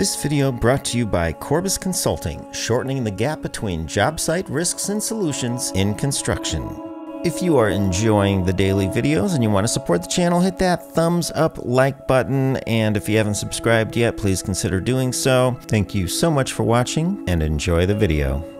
This video brought to you by Korbis Consulting, shortening the gap between job site risks and solutions in construction. If you are enjoying the daily videos and you want to support the channel, hit that thumbs up like button. And if you haven't subscribed yet, please consider doing so. Thank you so much for watching and enjoy the video.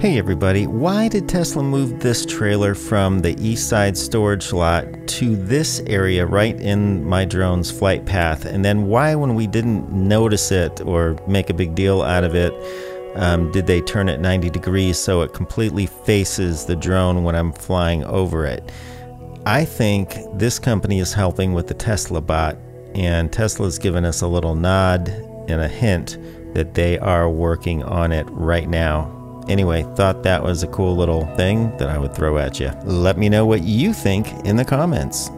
Hey everybody, why did Tesla move this trailer from the east side storage lot to this area right in my drone's flight path? And then why, when we didn't notice it or make a big deal out of it, um, did they turn it 90 degrees so it completely faces the drone when I'm flying over it? I think this company is helping with the Tesla bot, and Tesla's given us a little nod and a hint that they are working on it right now. Anyway, thought that was a cool little thing that I would throw at you. Let me know what you think in the comments.